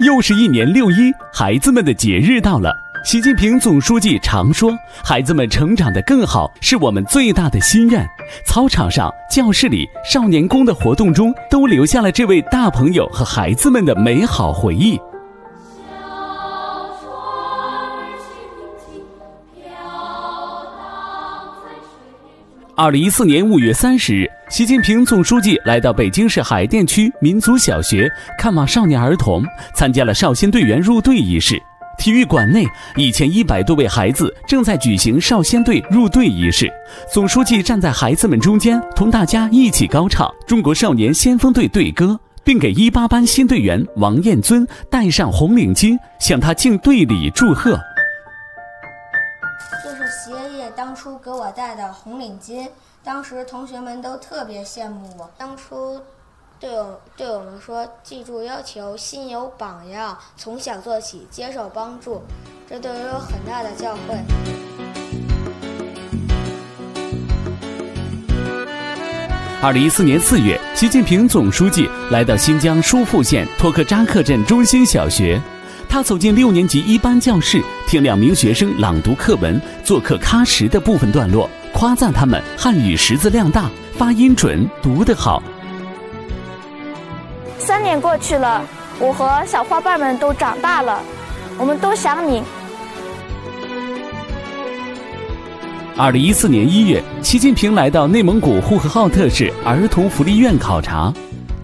又是一年六一，孩子们的节日到了。习近平总书记常说：“孩子们成长得更好，是我们最大的心愿。”操场上、教室里、少年宫的活动中，都留下了这位大朋友和孩子们的美好回忆。二零一四年五月三十日，习近平总书记来到北京市海淀区民族小学看望少年儿童，参加了少先队员入队仪式。体育馆内，一千一百多位孩子正在举行少先队入队仪式。总书记站在孩子们中间，同大家一起高唱《中国少年先锋队队歌》，并给一八班新队员王彦尊戴上红领巾，向他敬队礼祝贺。当初给我戴的红领巾，当时同学们都特别羡慕我。当初对我对我们说，记住要求，心有榜样，从小做起，接受帮助，这对我有很大的教诲。二零一四年四月，习近平总书记来到新疆疏附县托克扎克镇中心小学。他走进六年级一班教室，听两名学生朗读课文，做客喀什的部分段落，夸赞他们汉语识字量大，发音准，读得好。三年过去了，我和小伙伴们都长大了，我们都想你。二零一四年一月，习近平来到内蒙古呼和浩特市儿童福利院考察。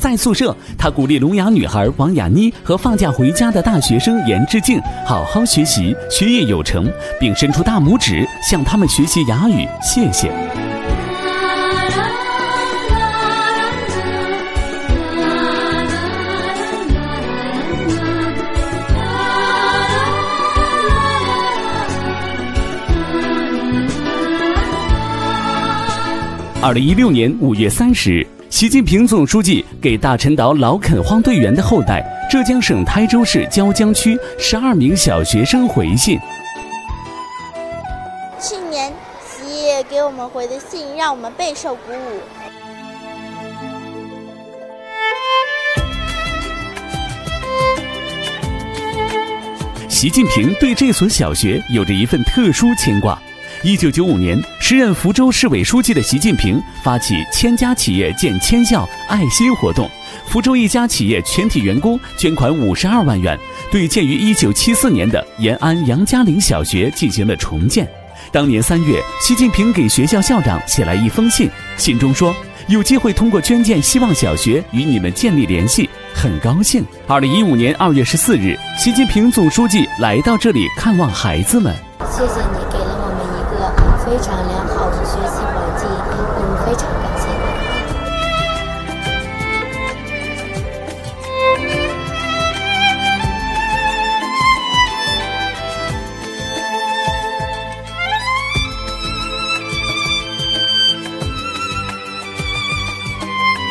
在宿舍，他鼓励聋哑女孩王雅妮和放假回家的大学生严志静好好学习，学业有成，并伸出大拇指向他们学习哑语。谢谢。二零一六年五月三十日。习近平总书记给大陈岛老垦荒队员的后代、浙江省台州市椒江区十二名小学生回信。去年习爷爷给我们回的信，让我们备受鼓舞。习近平对这所小学有着一份特殊牵挂。一九九五年，时任福州市委书记的习近平发起“千家企业建千校”爱心活动，福州一家企业全体员工捐款五十二万元，对建于一九七四年的延安杨家岭小学进行了重建。当年三月，习近平给学校校长写来一封信，信中说：“有机会通过捐建希望小学与你们建立联系，很高兴。”二零一五年二月十四日，习近平总书记来到这里看望孩子们。谢谢你。非常良好的学习环境，我们非常感谢你。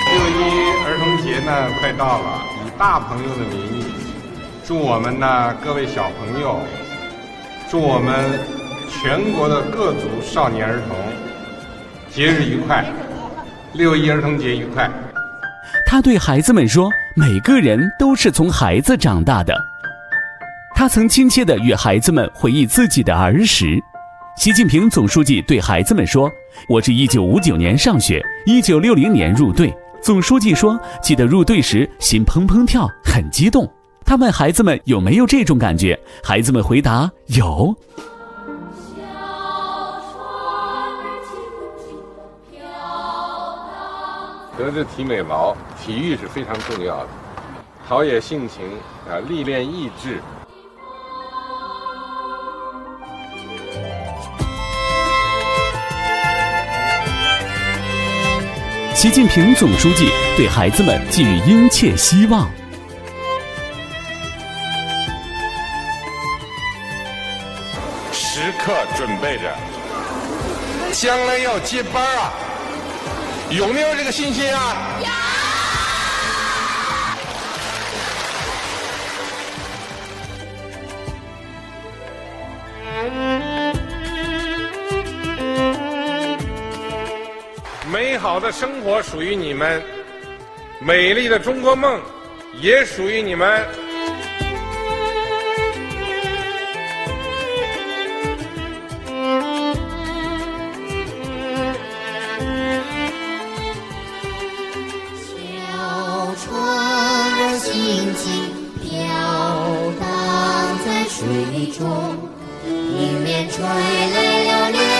六一儿童节呢，快到了，以大朋友的名义，祝我们呢各位小朋友，祝我们。全国的各族少年儿童节日愉快，六一儿童节愉快。他对孩子们说：“每个人都是从孩子长大的。”他曾亲切地与孩子们回忆自己的儿时。习近平总书记对孩子们说：“我是一九五九年上学，一九六零年入队。”总书记说：“记得入队时心砰砰跳，很激动。”他问孩子们有没有这种感觉，孩子们回答：“有。”德智体美劳，体育是非常重要的，陶冶性情啊，历练意志。习近平总书记对孩子们寄予殷切希望，时刻准备着，将来要接班啊！有没有这个信心啊？有。美好的生活属于你们，美丽的中国梦也属于你们。中，迎面吹来了凉。